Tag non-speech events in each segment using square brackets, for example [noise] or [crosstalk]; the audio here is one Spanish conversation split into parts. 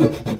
Thank [laughs] you.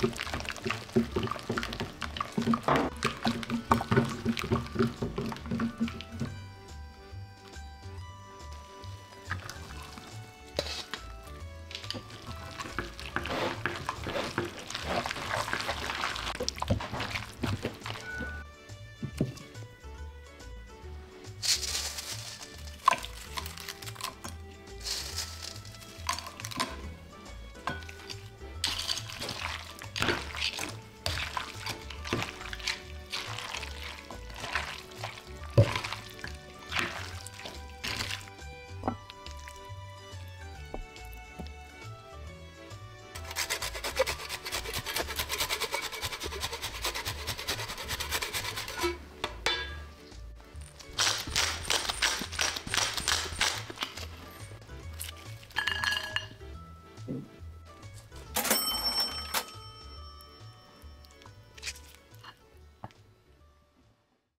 Thank